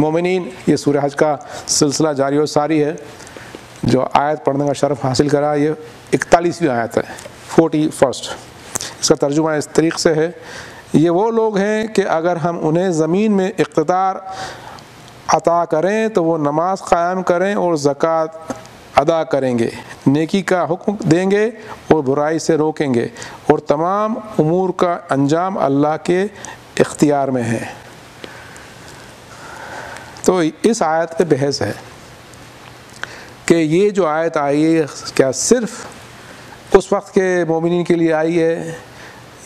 मोमिन ये सूर्य हज का सिलसिला जारी और सारी है। जो आयत पढ़ने का शरफ हासिल करा, ये इकतालीसवीं आयत है, फोर्टी फ़र्स्ट। इसका तर्जुमा इस तरीक़ से है। ये वो लोग हैं कि अगर हम उन्हें ज़मीन में इकतदार अता करें तो वो नमाज़ क़ायम करें और ज़क़़त अदा करेंगे। नेकी का हुक्म देंगे और बुराई से रोकेंगे। और तमाम उमूर का अंजाम अल्लाह के इख्तियार में है। तो इस आयत पे बहस है कि ये जो आयत आई है, क्या सिर्फ़ उस वक्त के मोमिन के लिए आई है,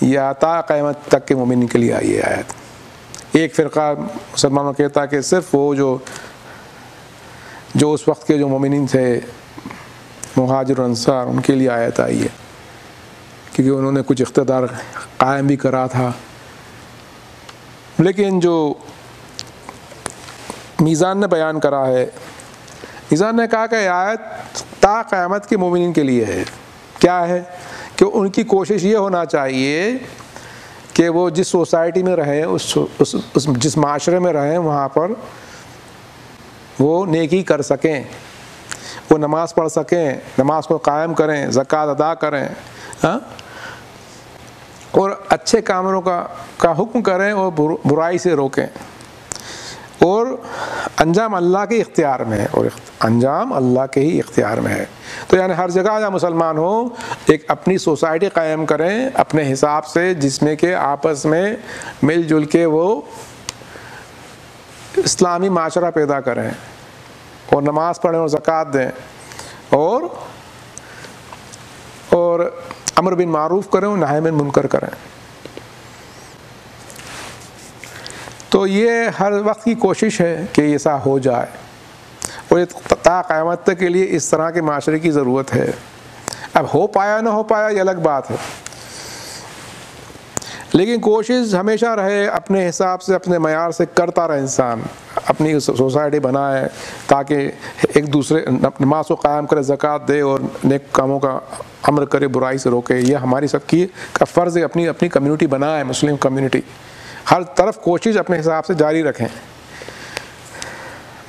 या ता तक के मोमिन के लिए आई है आयत? एक फ़िरका मुसलमानों कहता कि सिर्फ़ वो जो जो उस वक्त के जो मोमिन थे, महाजर अंसार, उनके लिए आयत आई है। क्योंकि उन्होंने कुछ इकतदार कायम भी करा था। लेकिन जो मीज़ान ने बयान करा है। मीज़ान ने कहा कि आयत ता क़यामत के मोमिन के लिए है। क्या है? कि उनकी कोशिश ये होना चाहिए कि वो जिस सोसाइटी में रहें उस उस, उस जिस माशरे में रहें वहाँ पर वो नेकी कर सकें। वो नमाज़ पढ़ सकें नमाज़ को कायम करें ज़क़़त अदा करें हाँ? और अच्छे कामों का का हुक्म करें और बुराई से रोकें। और अंजाम अल्लाह के इख्तियार में है, और अंजाम अल्लाह के ही इख्तियार में है। तो यानी हर जगह या मुसलमान हो, एक अपनी सोसाइटी कायम करें, अपने हिसाब से, जिसमें के आपस में मिलजुल के वो इस्लामी माशरा पैदा करें, और नमाज़ पढ़ें और ज़क़़त दें, और और अमर बिन मारूफ करें और नहाय बिन मुनकर करें। तो ये हर वक्त की कोशिश है कि ऐसा हो जाए। और ये ता क़यामत के लिए इस तरह के माशरे की ज़रूरत है। अब हो पाया ना हो पाया ये अलग बात है। लेकिन कोशिश हमेशा रहे, अपने हिसाब से, अपने मैार से करता रहे इंसान। अपनी सोसाइटी बनाए, ताकि एक दूसरे नमाज़ को क़ायम करे, ज़क़़त दे और नेक कामों का अमर करे, बुराई से रोके। यह हमारी सबकी का फ़र्ज़ है, अपनी अपनी कम्युनिटी बनाए, मुस्लिम कम्युनिटी। हर तरफ़ कोशिश अपने हिसाब से जारी रखें।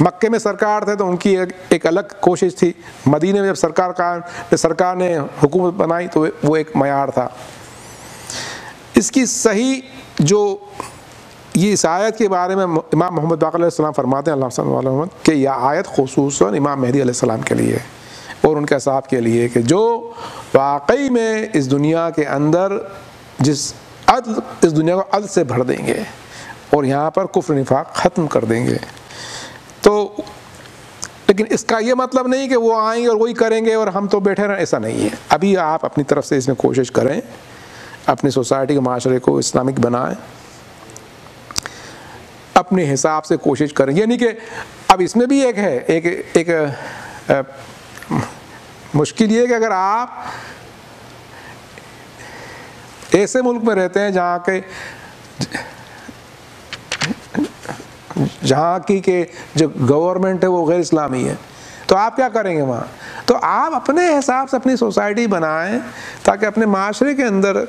मक्के में सरकार थे तो उनकी एक, एक अलग कोशिश थी। मदीने में जब सरकार का सरकार ने हुकूमत बनाई तो वो एक मैार था। इसकी सही जो ये इस आयत के बारे में इमाम मोहम्मद बाक़म फरमाते हैं अल्लाह कि यह आयत खसूस इमाम महदी सलाम के लिए और उनके साहब के लिए कि जो वाकई में इस दुनिया के अंदर जिस अदल इस दुनिया को अदल से भर देंगे और यहाँ पर कुफ्र निफाक ख़त्म कर देंगे। तो लेकिन इसका ये मतलब नहीं कि वो आएँगे और वही करेंगे और हम तो बैठे रहें ऐसा नहीं है। अभी आप अपनी तरफ़ से इसमें कोशिश करें अपनी सोसाइटी के माशरे को इस्लामिक बनाएँ अपने हिसाब से कोशिश करें। यानी कि अब इसमें भी एक है एक एक एक, आ, मुश्किल ये है कि अगर आप ऐसे मुल्क में रहते हैं जहाँ के जहाँ की के जो गवर्नमेंट है वो गैर इस्लामी है। तो आप क्या करेंगे वहाँ? तो आप अपने हिसाब से अपनी सोसाइटी बनाएँ ताकि अपने माशरे के अंदर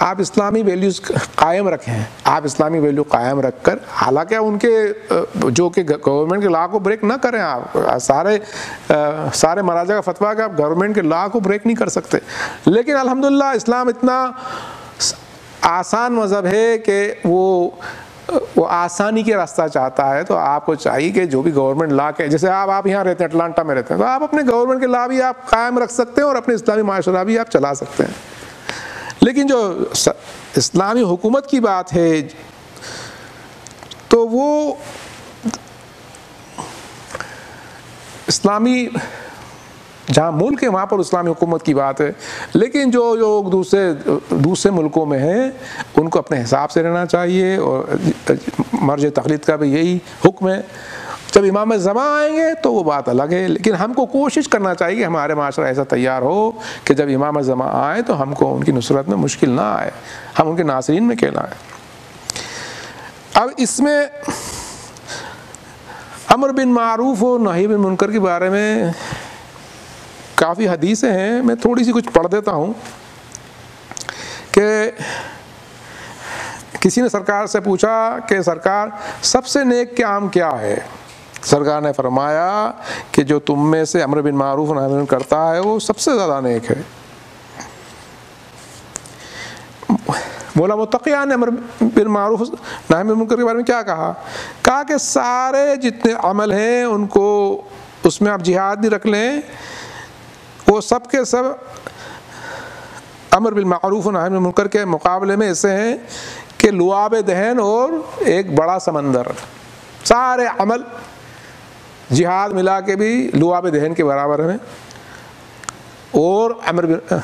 आप इस्लामी वैल्यूज़ कायम रखें। आप इस्लामी वैल्यू कायम रख कर हालाँकि उनके जो कि गवर्नमेंट के लॉ को ब्रेक ना करें आप। सारे सारे महाराजा का फतवा कि आप गवर्नमेंट के लॉ को ब्रेक नहीं कर सकते। लेकिन अल्हम्दुलिल्लाह इस्लाम इतना आसान मज़हब है कि वो वो आसानी के रास्ता चाहता है। तो आपको चाहिए कि जो भी गवर्नमेंट लॉ के, जैसे आप आप यहाँ रहते हैं अटलांटा में रहते हैं तो आप अपने गवर्नमेंट के लॉ भी आप कायम रख सकते हैं और अपने इस्लामी माशरा भी आप चला सकते हैं। लेकिन जो इस्लामी हुकूमत की बात है तो वो इस्लामी, जहाँ मुल्क है, वहाँ पर इस्लामी हुकूमत की बात है। लेकिन जो लोग दूसरे दूसरे मुल्कों में हैं, उनको अपने हिसाब से रहना चाहिए और मर्ज तकलीद का भी यही हुक्म है। जब इमाम जमा आएँगे तो वो बात अलग है, लेकिन हमको कोशिश करना चाहिए कि हमारे माशरा ऐसा तैयार हो कि जब इमाम जमा आए तो हमको उनकी नुसरत में मुश्किल ना आए, हम उनके नासरीन में कहलाएँ अब इसमें अमर बिन मारूफ और नही बिन मुनकर के बारे में काफ़ी हदीसें हैं, मैं थोड़ी सी कुछ पढ़ देता हूँ कि किसी ने सरकार से पूछा कि सरकार सबसे नेक काम क्या है? सरकार ने फरमाया कि जो तुम में से अमर बिन मारूफ नाम करता है, वो सबसे ज़्यादा नेक है। मौला मुतकिया ने अमर बिन मारूफ नाम के बारे में क्या कहा? कहा कि सारे जितने अमल हैं, उनको उसमें आप जिहाद भी रख लें। वो सब के सब अमर बिन मारूफ नाम मुनकर के मुकाबले में ऐसे हैं कि लुआब दहन और एक बड़ा समंदर। सारे अमल जिहाद मिला के भी लुआब दहन के बराबर हैं। और अमर बिन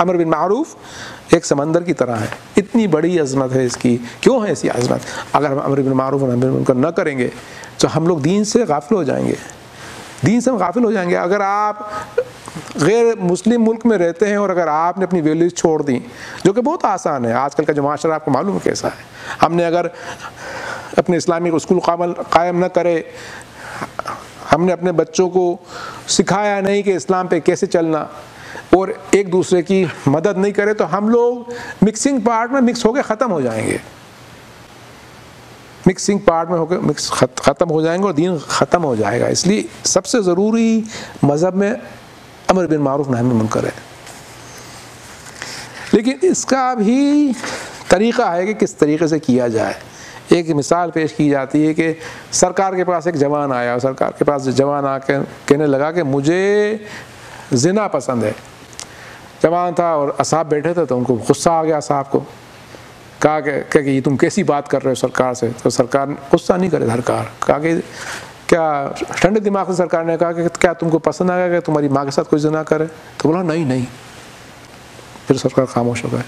अमर बिन मारूफ एक समंदर की तरह है। इतनी बड़ी अजमत है इसकी। क्यों है ऐसी अजमत? अगर हम अमर बिन मारूफ और अमर उनका न करेंगे तो हम लोग दीन से गाफिल हो जाएँगे। दीन से हम गाफिल हो जाएँगे। अगर आप गैर मुस्लिम मुल्क में रहते हैं और अगर आपने अपनी वैल्यूज़ छोड़ दी, जो कि बहुत आसान है। आजकल का जो माशरा आपको मालूम कैसा है। हमने अगर अपने इस्लामिक स्कूल कायम न करे हमने अपने बच्चों को सिखाया नहीं कि इस्लाम पे कैसे चलना और एक दूसरे की मदद नहीं करे तो हम लोग मिक्सिंग पार्ट में मिक्स होकर ख़त्म हो जाएँगे। मिक्सिंग पार्ट में होकर मिक्स ख़त्म हो जाएँगे और दीन ख़त्म हो जाएगा। इसलिए सबसे ज़रूरी मज़हब में अमर बिन मारूफ नाम मुनकर है। लेकिन इसका भी तरीक़ा है कि किस तरीके से किया जाए। एक मिसाल पेश की जाती है कि सरकार के पास एक जवान आया और सरकार के पास जवान आके कहने लगा कि मुझे जिना पसंद है। जवान था और असाब बैठे थे तो उनको गुस्सा आ गया असाब को। कहा कि ये तुम कैसी बात कर रहे हो सरकार से? तो सरकार गुस्सा नहीं करे सरकार। कहा कि, क्या ठंडे दिमाग से सरकार ने कहा कि क्या तुमको पसंद आएगा कि तुम्हारी माँ के साथ कोई जना करे? तो बोला, नहीं नहीं। फिर सरकार खामोश हो गए।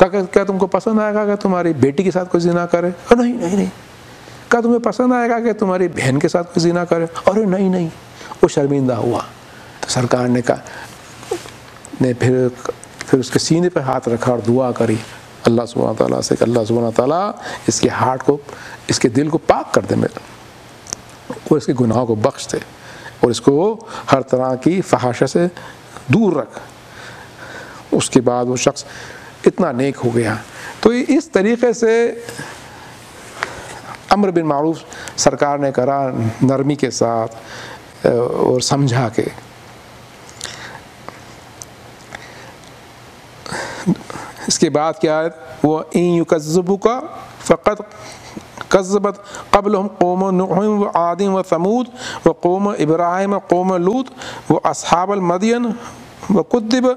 कहा क्या तुमको पसंद आएगा कि तुम्हारी बेटी के साथ कोई जिना करे? अरे नहीं नहीं नहीं। क्या तुम्हें पसंद आएगा कि तुम्हारी बहन के साथ कोई जिना करे? अरे नहीं नहीं। वो शर्मिंदा हुआ। तो सरकार ने कहा, ने फिर फिर उसके सीने पर हाथ रखा और दुआ करी। अल्लाह सुबह ताला से अल्लाह सुबह ताला इसके हार्ट को, इसके दिल को पाक कर दे मेरा। और इसके गुनाहों को बख्श दे और इसको हर तरह की फहाशा से दूर रख। उसके बाद वो शख्स इतना नेक हो गया। तो इस तरीके से अमर बिन मारूफ सरकार ने करा नरमी के साथ और समझा के। इसके बाद क्या है? वो इन युकज़बू का फ़कत कज़बत कबल हम कौम व आदिम व समूद व कौम इब्राहिम कौम लूत व असहाबल मदियन व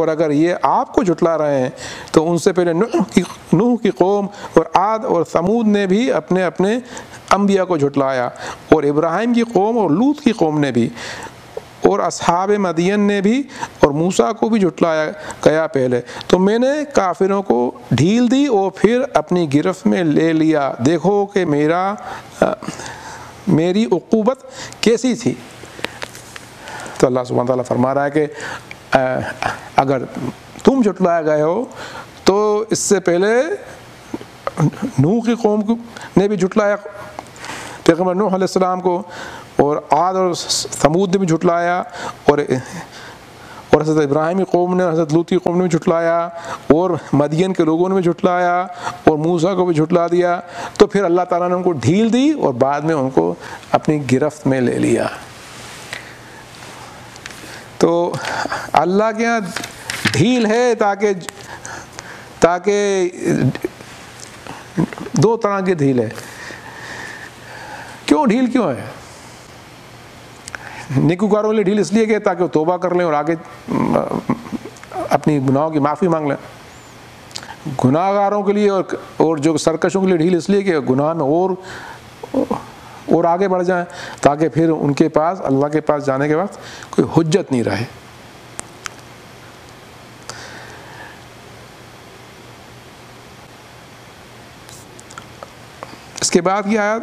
और अगर ये आपको जुटला रहे हैं तो उनसे पहले नूह की नूह की कौम और आद और समूद ने भी अपने अपने अम्बिया को झुटलाया और इब्राहिम की कौम और लूत की कौम ने भी। और असहाब मदियन ने भी और मूसा को भी जुटलाया गया पहले। तो मैंने काफिरों को ढील दी और फिर अपनी गिरफ्त में ले लिया। देखो कि मेरा आ, मेरी उक़ूबत कैसी थी? तो अल्लाह सुबह ताला फरमा रहा है कि अगर तुम झुटलाए गए हो तो इससे पहले नूह की कौम ने भी जुटलाया। पैगंबर नूह को और आद और समूद ने भी झुटलाया और और हज़रत इब्राहिमी कौम ने, हज़रत लूती कौम ने भी झुटलाया और मदियन के लोगों ने भी झुटलाया और मूसा को भी झुटला दिया। तो फिर अल्लाह ताला ने उनको ढील दी और बाद में उनको अपनी गिरफ्त में ले लिया। तो अल्लाह के यहाँ ढील है ताकि ताकि दो तरह की ढील है। क्यों ढील क्यों है? निकुकारों के लिए ढील इसलिए गए ताकि वो तोबा कर लें और आगे अपनी गुनाहों की माफ़ी मांग लें। गुनाहगारों के लिए और और जो सरकशों के लिए ढील इसलिए कि गुनाह में और और आगे बढ़ जाएँ, ताकि फिर उनके पास, अल्लाह के पास जाने के बाद कोई हुज्जत नहीं रहे। इसके बाद की आयत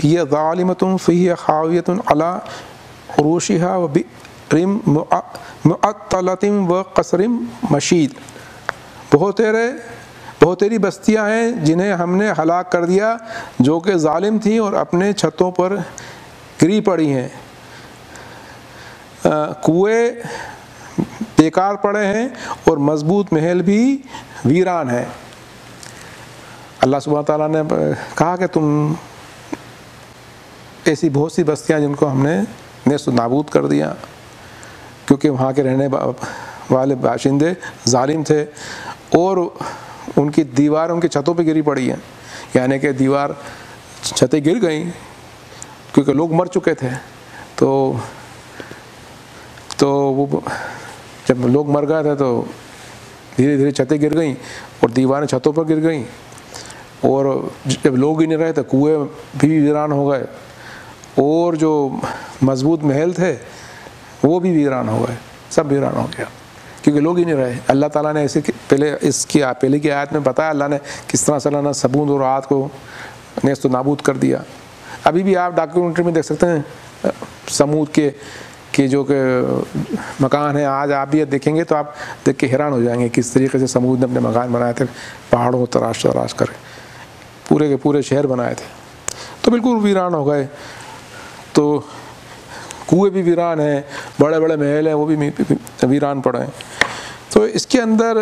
हिय ज़ालिमतुन फ़िय खावियतुन अला उरूशिहा व बिरिम मुअत्तलतिन व कसरिम मशीद। बहुत तेरे, बहुत तेरी बस्तियाँ हैं जिन्हें हमने हलाक कर दिया, जो कि ालिम थी और अपने छतों पर गिरी पड़ी हैं। कुएँ बेकार पड़े हैं और मज़बूत महल भी वीरान है। अल्लाह सुबह ताला ने कहा कि तुम ऐसी बहुत सी बस्तियाँ जिनको हमने नेस्त नाबूद कर दिया, क्योंकि वहाँ के रहने वाले बाशिंदे ालिम थे और उनकी दीवार उनकी छतों पे गिरी पड़ी है। यानी कि दीवार छतें गिर गई, क्योंकि लोग मर चुके थे। तो तो वो जब लोग मर गए थे तो धीरे धीरे छतें गिर गईं और दीवारें छतों पर गिर गईं। और जब लोग ही नहीं रहे तो कुएँ भी वीरान हो गए। और जो मज़बूत महल थे, वो भी वीरान हो गए, सब वीरान हो गया। क्योंकि लोग ही नहीं रहे। अल्लाह ताला ने ऐसे पहले इसकी पहले की आयत में बताया, अल्लाह ने किस तरह से अल्लाह ने सबूत और रात को नेस्त नाबूद कर दिया। अभी भी आप डॉक्यूमेंट्री में देख सकते हैं, समूद के, कि जो कि, मकान है, आज आप भी देखेंगे तो आप देख के हैरान हो जाएँगे किस तरीके से समूद ने अपने मकान बनाए थे, पहाड़ों को तराश तराश कर, पूरे के पूरे शहर बनाए थे। तो बिल्कुल वीरान हो गए। तो कुएँ भी वीरान हैं बड़े बड़े महल हैं, वो भी वीरान पड़े हैं। तो इसके अंदर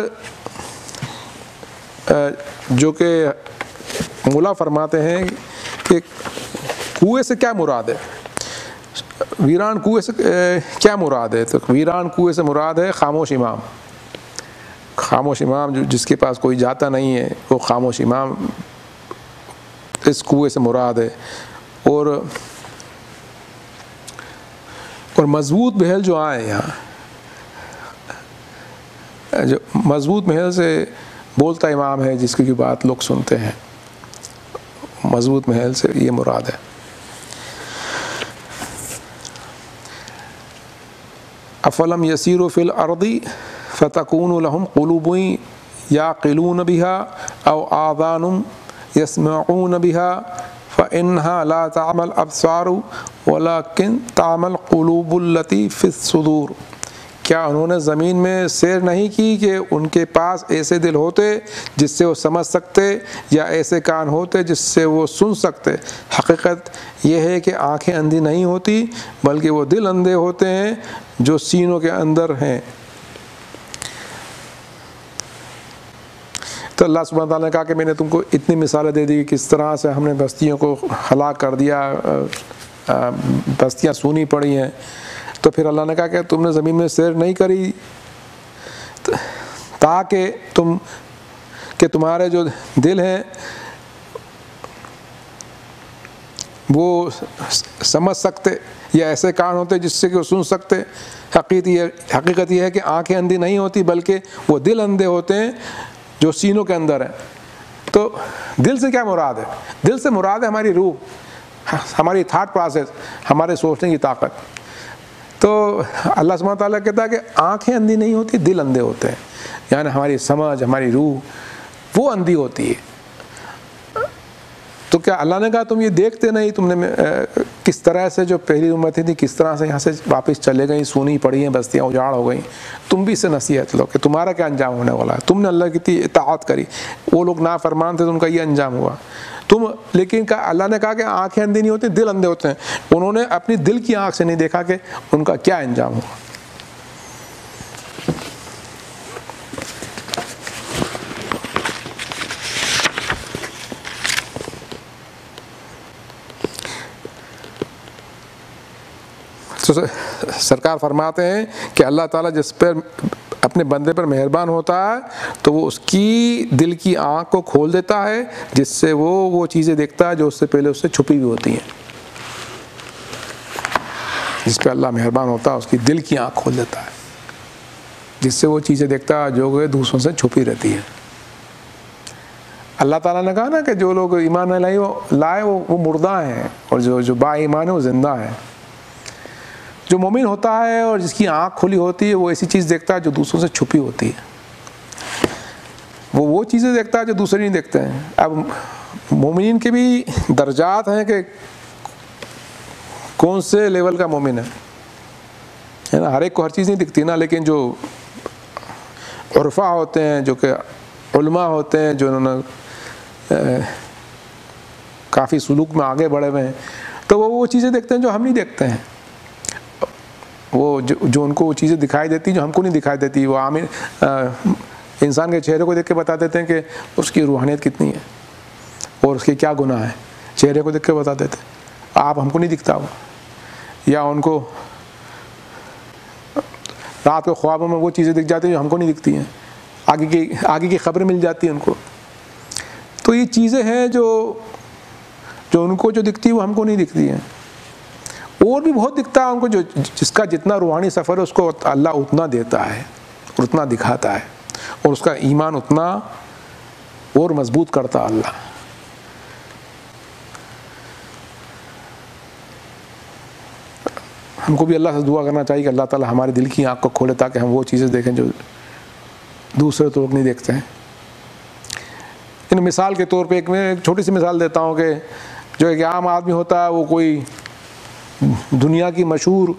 जो कि मुला फरमाते हैं कि कुएँ से क्या मुराद है? वीरान कुएँ से क्या मुराद है? तो वीरान कुएँ से मुराद है खामोश इमाम। खामोश इमाम जो, जिसके पास कोई जाता नहीं है, वो खामोश इमाम इस कुएँ से मुराद है। और और मज़बूत महल जो आए यहाँ, जो मज़बूत महल से बोलता इमाम है, जिसकी की बात लोग सुनते हैं, मज़बूत महल से ये मुराद है। अफ़लम यसीर फ़िल अर्दी फ़तकून लहम क़लूबुई या क़िलून बिहा अव आदानुम यसमऊन बिहा फ़इन्हा ला तामल अबसार वला किन तामल क़लूबुल्लती फ़िसदूर क्या उन्होंने ज़मीन में सैर नहीं की कि उनके पास ऐसे दिल होते जिससे वो समझ सकते या ऐसे कान होते जिससे वो सुन सकते? हकीकत यह है कि आँखें अंधी नहीं होती, बल्कि वो दिल अंधे होते हैं जो सीनों के अंदर हैं। तो अल्लाह सुबह ने कहा कि मैंने तुमको इतनी मिसालें दे दी कि किस तरह से हमने बस्तियों को हलाक कर दिया बस्तियाँ सूनी पड़ी हैं। तो फिर अल्लाह ने कहा कि तुमने ज़मीन में सैर नहीं करी ताकि तुम, कि तुम्हारे जो दिल हैं, वो समझ सकते या ऐसे कान होते जिससे कि वो सुन सकते। हकीकत ये, हकीकत यह है कि आँखें अंधी नहीं होती, बल्कि वो दिल अंधे होते हैं। जो सीनों के अंदर है। तो दिल से क्या मुराद है? दिल से मुराद है हमारी रूह हमारी थाट प्रोसेस हमारे सोचने की ताकत। तो अल्लाह सुबह ताला कहता है कि आँखें अंधी नहीं होती, दिल अंधे होते हैं। यानी हमारी समझ, हमारी रूह, वो अंधी होती है। तो क्या अल्लाह ने कहा, तुम ये देखते नहीं, तुमने किस तरह से जो पहली उम्र थी किस तरह से यहाँ से वापस चले गई, सुनी पड़ी हैं, बस्तियाँ उजाड़ हो गई। तुम भी इसे नसीहत लो कि तुम्हारा क्या अंजाम होने वाला है। तुमने अल्लाह की इतात करी। वो लोग ना फरमान थे तो उनका ये अंजाम हुआ। तुम, लेकिन का, अल्लाह ने कहा कि आँखें अंधी नहीं होती, दिल अंधे होते हैं। उन्होंने अपनी दिल की आँख से नहीं देखा कि उनका क्या अंजाम हुआ। तो सरकार फरमाते हैं कि अल्लाह ताला जिस पर, अपने बंदे पर मेहरबान होता है तो वो उसकी दिल की आँख को खोल देता है, जिससे वो वो चीज़ें देखता है जो उससे पहले उससे छुपी हुई होती हैं। जिस पर अल्लाह मेहरबान होता है, उसकी दिल की आँख खोल देता है। जिससे वो चीज़ें देखता है जो दूसरों से छुपी रहती है। अल्लाह ताला ने कहा ना कि जो लोग ईमान लाए वो लाए, वो वो मुर्दा हैं, और जो जो बा ईमान है, वो ज़िंदा है। जो मोमिन होता है और जिसकी आँख खुली होती है, वो ऐसी चीज़ देखता है जो दूसरों से छुपी होती है। वो वो चीज़ें देखता है जो दूसरे नहीं देखते हैं। अब मोमिन के भी दर्जात हैं कि कौन से लेवल का मोमिन है। है ना? हर एक को हर चीज़ नहीं दिखती ना, लेकिन जो उर्फा होते हैं, जो कि उल्मा होते हैं, जो उन्होंने काफ़ी सलूक में आगे बढ़े हुए हैं तो वो वो चीज़ें देखते हैं जो हम नहीं देखते हैं। वो जो जो उनको वो चीज़ें दिखाई देती, जो हमको नहीं दिखाई देती, वो आमिर इंसान के चेहरे को देख के बता देते हैं कि उसकी रूहानियत कितनी है और उसके क्या गुनाह है। चेहरे को देख के बता देते आप हमको नहीं दिखता वो। या उनको रात के ख्वाबों में वो चीज़ें दिख जाती हैं जो हमको नहीं दिखती हैं। आगे की आगे की खबरें मिल जाती हैं उनको। तो ये चीज़ें हैं जो जो उनको जो दिखती है वो हमको नहीं दिखती हैं। और भी बहुत दिखता है उनको जो, जिसका जितना रूहानी सफ़र है, उसको अल्लाह उतना देता है और उतना दिखाता है। और उसका ईमान उतना और मज़बूत करता अल्लाह। हमको भी अल्लाह से दुआ करना चाहिए कि अल्लाह ताला हमारे दिल की आँख को खोले ताकि हम वो चीज़ें देखें जो दूसरे तो लोग नहीं देखते हैं। इन मिसाल के तौर पे एक मैं एक छोटी सी मिसाल देता हूँ कि जो एक आम आदमी होता है, वो कोई दुनिया की मशहूर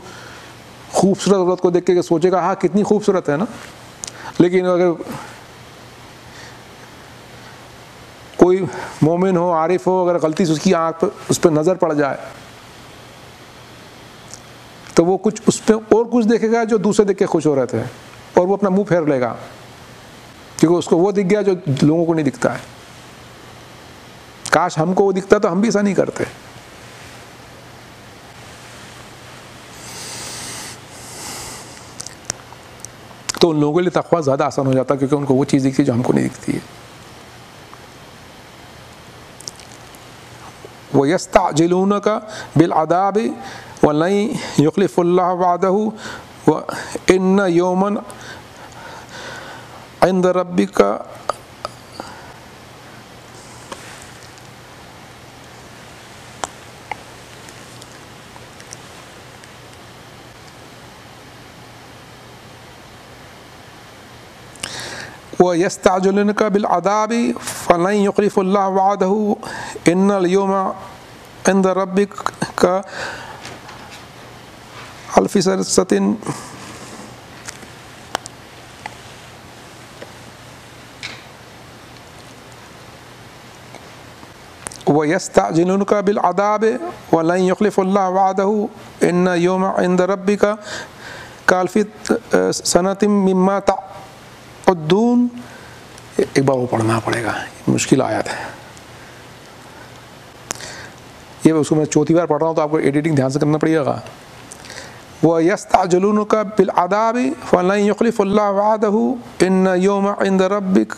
खूबसूरत औरत को देख के सोचेगा हाँ कितनी खूबसूरत है ना? लेकिन अगर कोई मोमिन हो, आरिफ हो, अगर गलती से उसकी आँख पर उस पर नज़र पड़ जाए तो वो कुछ उस पर और कुछ देखेगा जो दूसरे देख के खुश हो रहे थे और वो अपना मुँह फेर लेगा, क्योंकि उसको वो दिख गया जो लोगों को नहीं दिखता है। काश हमको वो दिखता तो हम भी ऐसा नहीं करते। तो उन लोगों के लिए तकवा ज़्यादा आसान हो जाता है क्योंकि उनको वो चीज़ दिखती है जो हमको नहीं दिखती है। वो यस्ता जिलून का बिल अदाब नई यखलफ़ुल्ला वादह व इन योमन इंद रबी का व यस्ताजुलन का बिल अदाबी फ़लन यखलफ़ुल्ला वादहू इन योम इंद रबी का अल्फ़िसरसतिन व यस्ताजिन का बिल अदाब वलन यखलफ़ुल्ला वादहू इन योम इंद रबी मिम्मा तद्दून एक बार वो पढ़ना पड़ेगा। मुश्किल आया था ये उसको मैं चौथी बार पढ़ रहा हूँ तो आपको एडिटिंग ध्यान से करना पड़ेगा। व यस्ताजलून का बिल अदाबी, फ़लन यखलफ़ुल्ला वादहू इन योम इंद रबिक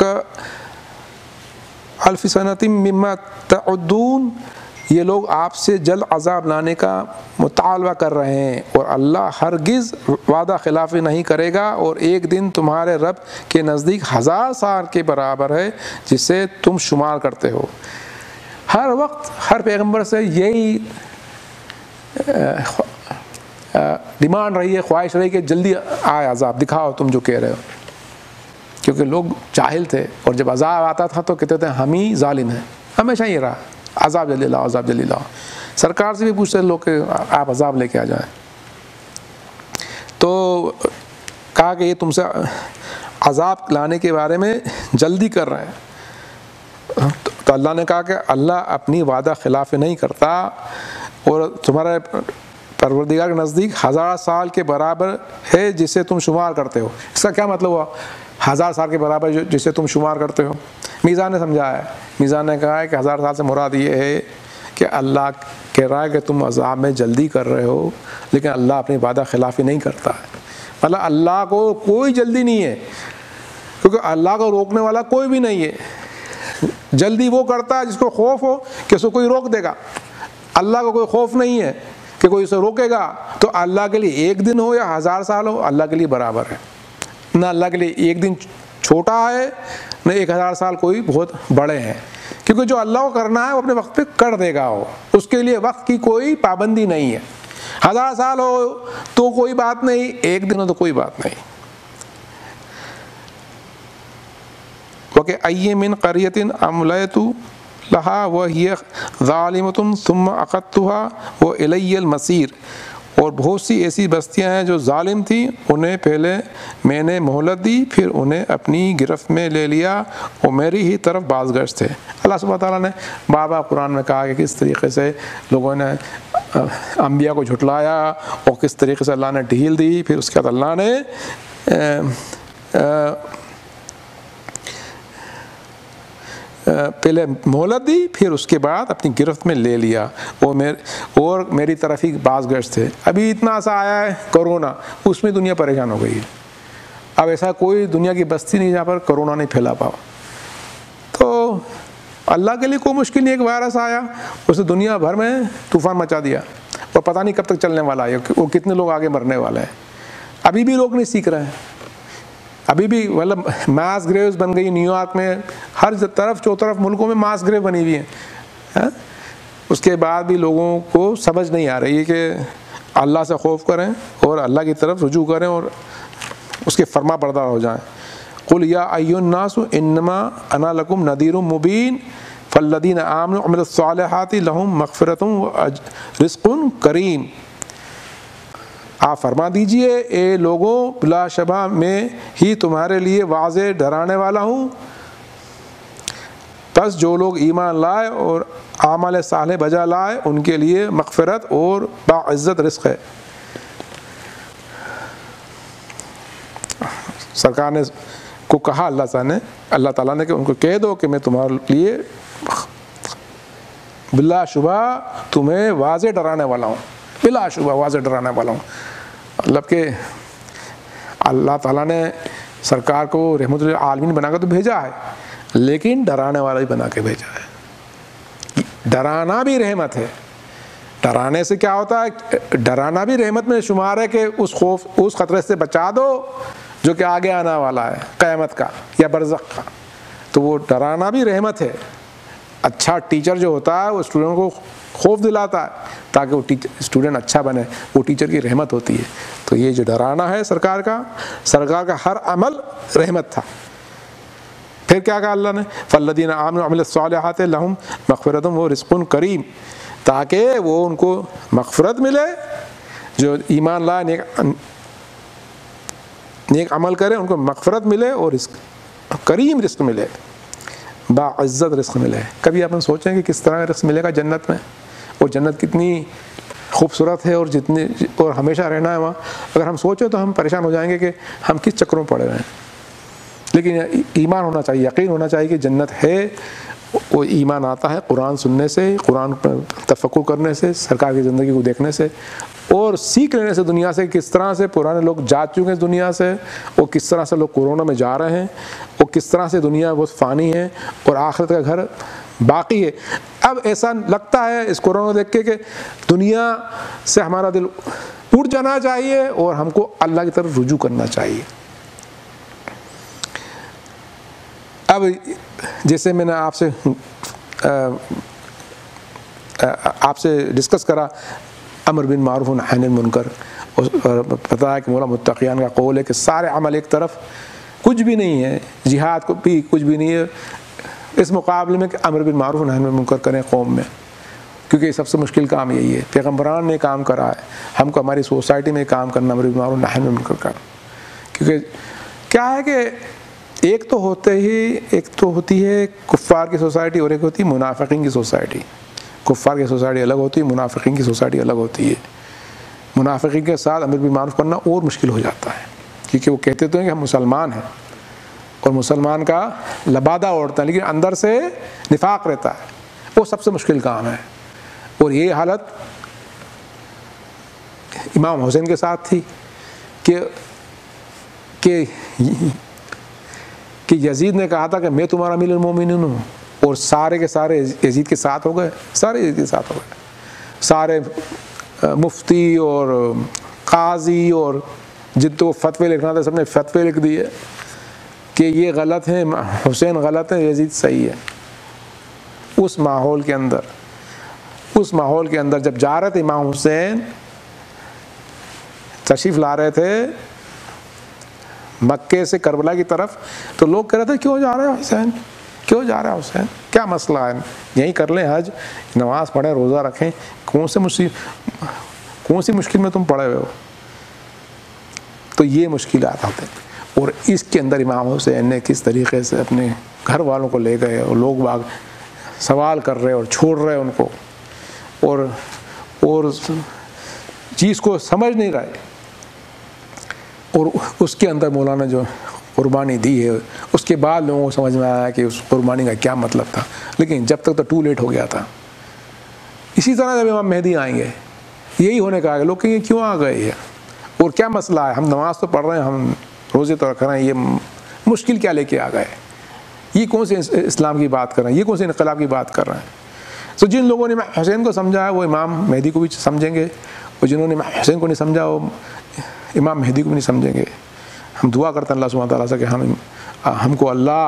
का अल्फ़सनतिम तद्दून ये लोग आपसे जल अजाब लाने का मुतालबा कर रहे हैं और अल्लाह हरगिज़ वादा खिलाफी नहीं करेगा और एक दिन तुम्हारे रब के नज़दीक हज़ार साल के बराबर है जिसे तुम शुमार करते हो। हर वक्त हर पैगंबर से यही डिमांड रही है, ख्वाहिश रही कि जल्दी आए अजाब, दिखाओ तुम जो कह रहे हो। क्योंकि लोग जाहिल थे और जब अजाब आता था तो कहते थे, हम ही ालिम हैं, हमेशा ही रहा। अजाब जल्दी लाओ अजाब जल्दी लाओ सरकार से भी पूछते लोग कि आप अजाब लेके आ जाएँ। तो कहा कि ये तुमसे अजाब लाने के बारे में जल्दी कर रहे हैं। तो अल्लाह ने कहा कि अल्लाह अपनी वादा खिलाफ नहीं करता और तुम्हारे परवरदिगार के नज़दीक हज़ार साल के बराबर है जिसे तुम शुमार करते हो। इसका क्या मतलब हुआ? हज़ार साल के बराबर जिसे तुम शुमार करते हो। मीज़ान ने समझाया है। मीज़ान ने कहा है कि हज़ार साल से मुराद ये है कि अल्लाह कह रहा है कि तुम अजाब में जल्दी कर रहे हो, लेकिन अल्लाह अपनी वादा खिलाफ़ी नहीं करता है। मतलब अल्लाह को कोई जल्दी नहीं है, क्योंकि अल्लाह को रोकने वाला कोई भी नहीं है। जल्दी वो करता है जिसको खौफ हो कि उसको कोई रोक देगा। अल्लाह को कोई खौफ नहीं है कि कोई उसे रोकेगा। तो अल्लाह के लिए एक दिन हो या हज़ार साल हो, अल्लाह के लिए बराबर है। ना लिए एक दिन छोटा है, न एक हज़ार साल कोई बहुत बड़े हैं। क्योंकि जो अल्लाह को करना है, वो अपने वक्त पे कर देगा वो। उसके लिए वक्त की कोई पाबंदी नहीं है। हज़ार साल हो तो कोई बात नहीं, एक दिन हो तो कोई बात नहीं। कि अय मिन करियतिन अमलतु लहा व ये ालिमतुम तुम अक़तुहा व इलैल मसीर। और बहुत सी ऐसी बस्तियाँ हैं जो ालिम थी उन्हें पहले मैंने मोहलत दी फिर उन्हें अपनी गिरफ्त में ले लिया और मेरी ही तरफ़ बाजगश थे। अल्लाह सुबह ने बार कुरान में कहा कि किस तरीके से लोगों ने अम्बिया को झुटलाया और किस तरीके से अल्लाह ने ढील दी फिर उसके बाद अल्लाह ने आ, आ, पहले मोहलत दी, फिर उसके बाद अपनी गिरफ्त में ले लिया। वो मेरे, और मेरी तरफ़ ही बाज गश थे। अभी इतना सा आया है कोरोना, उसमें दुनिया परेशान हो गई है। अब ऐसा कोई दुनिया की बस्ती नहीं जहाँ पर कोरोना नहीं फैला पाओ। तो अल्लाह के लिए कोई मुश्किल नहीं, एक वायरस आया उसने दुनिया भर में तूफ़ान मचा दिया। और पता नहीं कब तक चलने वाला है, वो कितने लोग आगे मरने वाले हैं। अभी भी लोग नहीं सीख रहे हैं। अभी भी मतलब मास ग्रेव्स बन गई न्यूयॉर्क में हर तरफ़ चौ तरफ़ मुल्कों में मास ग्रेव बनी हुई है, है? उसके बाद भी लोगों को समझ नहीं आ रही है कि अल्लाह से खौफ करें और अल्लाह की तरफ़ रुजू करें और उसके फरमा बरदार हो जाएँ। कुल या अय्युन्नास इन्नमा अना लकुम नदीर मुबीन फल्लदीन आमन सालहाती लहुम मगफरतुम रिस्कुन करीम। आप फरमा दीजिए, ए लोगों, बिलाशबा में ही तुम्हारे लिए वाज डराने वाला हूँ। बस जो लोग ईमान लाए और आमल साल बजा लाए, उनके लिए मगफरत और बाज़्ज़त रिस्क है। सरकार ने को कहा, अल्लाह ने, अल्लाह ताला ने कि उनको कह दो कि मैं तुम्हारे लिए बिला शुबा तुम्हें वाज डराने वाला हूँ। बिला शुबा वाज डराने वाला। हूँ मतलब कि अल्लाह ताला ने सरकार को रहमत आलमीन बनाकर तो भेजा है, लेकिन डराने वाला भी बना के भेजा है। डराना भी रहमत है। डराने से क्या होता है डराना भी रहमत में शुमार है कि उस खौफ, उस ख़तरे से बचा दो, जो कि आगे आने वाला है, क़यामत का, या बरज़क का। तो वो डराना भी रहमत है। अच्छा टीचर जो होता है, वो स्टूडेंट को खौफ दिलाता है, ताकि वो टीचर स्टूडेंट अच्छा बने, वो टीचर की रहमत होती है। तो ये जो डराना है सरकार का सरकार का हर अमल रहमत था। फिर क्या कहा अल्लाह ने? फ़ल्लदीन आमन सालहत लहम मगफ़रतम व रिस्कुन करीम। ताकि वो उनको मगफ़रत मिले, जो ईमान ला नेक नेक अमल करे, उनको मगफ़रत मिले और रिस्क करीम रिस्क मिले। बाज़्ज़त रिस्क मिले। कभी अपन सोचें कि किस तरह का रिस्क मिलेगा जन्नत में? और जन्नत कितनी खूबसूरत है और जितनी, और हमेशा रहना है वहाँ। अगर हम सोचें तो हम परेशान हो जाएँगे कि हम किस चक्रों में पड़े हुए हैं। लेकिन ईमान होना चाहिए, यकीन होना चाहिए कि जन्नत है, वो ईमान आता है कुरान सुनने से, कुरान पर तफक्र करने से, सरकार की ज़िंदगी को देखने से, और सीख लेने से दुनिया से, किस तरह से पुराने लोग जा चुके हैं दुनिया से और किस तरह से लोग कोरोना में जा रहे हैं और किस तरह से दुनिया बहुत फ़ानी है, और आखिरत का घर बाकी है। अब ऐसा लगता है इस कोरोना देख के कि दुनिया से हमारा दिल उड़ जाना चाहिए और हमको अल्लाह की तरफ़ रुजू करना चाहिए। अब जैसे मैंने आपसे आपसे डिस्कस करा, अमर बिन मारूफ नहन मुनकर। और पता है कि मौला मुतकियान का कौल है कि सारे अमल एक तरफ़ कुछ भी नहीं है, जिहाद को भी कुछ भी नहीं है। इस मुकाबले में अमर बिन मारूफ नहन मुनकर करें कौम में। क्योंकि सबसे मुश्किल काम यही है। पैगम्बरान ने काम करा है। हमको हमारी सोसाइटी में काम करना, अमर बिन मारूफ नहन मुनकर कर क्योंकि क्या है कि एक तो होते ही, एक तो होती है कुफ़ार की सोसाइटी और एक होती है मुनाफिकिन की सोसाइटी। कुफ़ार की सोसाइटी अलग होती है, मुनाफिकिन की सोसाइटी अलग होती है। मुनाफिकिन के साथ अमर बिन मारूफ करना और मुश्किल हो जाता है। क्योंकि वो कहते तो हैं कि हम मुसलमान हैं। और मुसलमान का लबादा ओढ़ता है, लेकिन अंदर से निफाक रहता है। वो सबसे मुश्किल काम है। और ये हालत इमाम हुसैन के साथ थी कि कि कि यजीद ने कहा था कि मैं तुम्हारा मिल मोमिन हूँ। और सारे के सारे यजीद के साथ हो गए। सारे यजीद के साथ हो गए। सारे मुफ्ती और काजी और जिनको फतवे लिखना था, सबने फतवे लिख दिए। कि ये गलत है हुसैन गलत है, यजीद सही है। उस माहौल के अंदर, उस माहौल के अंदर जब जा रहे थे इमाम हुसैन, तशरीफ़ ला रहे थे मक्के से करबला की तरफ़ तो लोग कह रहे थे, क्यों जा रहे हो हुसैन? क्यों जा रहे हो हुसैन? क्या मसला है? यहीं कर लें हज, नमाज़ पढ़ें, रोज़ा रखें, कौन से मुश्किल कौन सी मुश्किल में तुम पड़े हुए हो? तो ये मुश्किल आते और इसके अंदर इमाम हुसैन ने किस तरीके से अपने घर वालों को ले गए और लोग बाग सवाल कर रहे और छोड़ रहे उनको। और और चीज़ को समझ नहीं रहे। और उसके अंदर मौलाना जो कुर्बानी दी है, उसके बाद लोगों को समझ में आया कि उस कुर्बानी का क्या मतलब था। लेकिन जब तक तो टू लेट हो गया था। इसी तरह जब इमाम मेहदी आएँगे, यही होने का आगे लोग कहेंगे, क्यों आ गए ये? और क्या मसला है? हम नमाज़ तो पढ़ रहे हैं, हम रोज़े तो रख रहे हैं ये मुश्किल क्या लेके आ गए? ये कौन से इस्लाम की बात कर रहे हैं? ये कौन से इनकलाब की बात कर रहे हैं? तो जिन लोगों ने हुसैन को समझा है वो इमाम मेहदी को भी समझेंगे, और जिन्होंने हुसैन को नहीं समझा, वो इमाम मेहदी को भी नहीं समझेंगे। हम दुआ करते हैं अल्लाह सुबह ताला से कि हम हमको अल्लाह,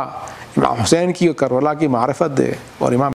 इमाम हुसैन की करबला की मारफत दे और इमाम